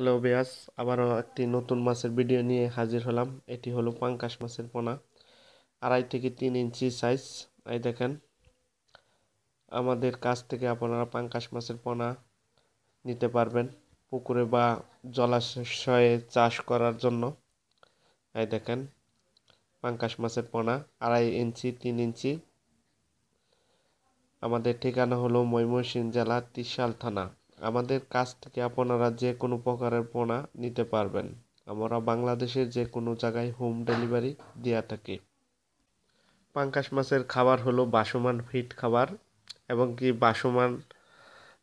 Hello বেয়াস আবারও একটি নতুন মাছের ভিডিও নিয়ে হাজির হলাম। এটি হলো পাঙ্কাশ মাছের পোনা, আড়াই থেকে তিন ইঞ্চি সাইজ এই দেখেন, আমাদের কাছ থেকে আপনারা পাঙ্কাশ মাছের পোনা নিতে পারবেন পুকুরে বা জলাশয়ে চাষ করার জন্য। এই দেখেন, পাঙ্কাশ মাছের পোনা, আড়াই ইঞ্চি, তিন ইঞ্চি। আমাদের ঠিকানা হলো ময়মনসিংহ জেলা ত্রিশাল থানা। আমাদের কাছ থেকে আপনারা যে কোনো প্রকারের পোনা নিতে পারবেন। আমরা বাংলাদেশের যে কোনো জায়গায় হোম ডেলিভারি দেওয়া থাকি। পাঙ্কাশ মাছের খাবার হলো বাসমান ফিট খাবার এবং কি বাসমান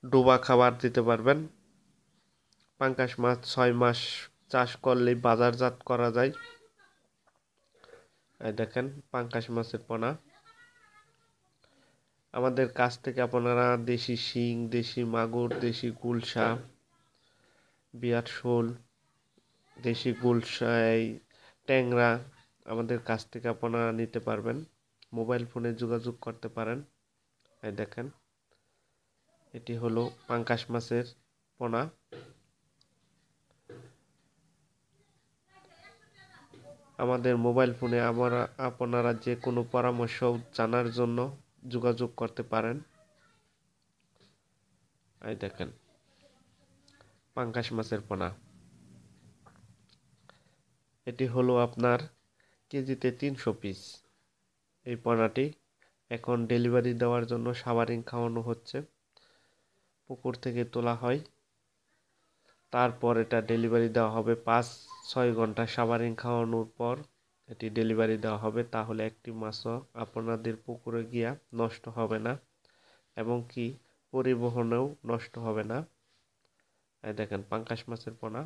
ডোবা খাবার দিতে পারবেন। পাঙ্কাশ মাছ ছয় মাস চাষ করলেই বাজারজাত করা যায়। দেখেন পাঙ্কাশ মাছের পোনা। আমাদের কাছ থেকে আপনারা দেশি শিং, দেশি মাগুর, দেশি গুলশা বিয়ার শোল, দেশি গুলশাই ট্যাংরা আমাদের কাছ থেকে আপনারা নিতে পারবেন। মোবাইল ফোনে যোগাযোগ করতে পারেন। এই দেখেন, এটি হলো পাঙ্কাশ মাছের পোনা। আমাদের মোবাইল ফোনে আমরা, আপনারা যে কোনো পরামর্শ জানার জন্য যোগাযোগ করতে পারেন। এই দেখেন পাঙ্কাশ মাছের পোনা। এটি হলো আপনার কেজিতে তিনশো পিস। এই পোনাটি এখন ডেলিভারি দেওয়ার জন্য সাবারিং খাওয়ানো হচ্ছে। পুকুর থেকে তোলা হয়। তারপর এটা ডেলিভারি দেওয়া হবে পাঁচ ছয় ঘণ্টা সাবারিং খাওয়ানোর পর। এটি ডেলিভারি দেওয়া হবে, তাহলে একটি মাছও আপনাদের পুকুরে গিয়া নষ্ট হবে না এবং কি পরিবহনেও নষ্ট হবে না। দেখেন, পাঙ্কাশ মাছের পোনা।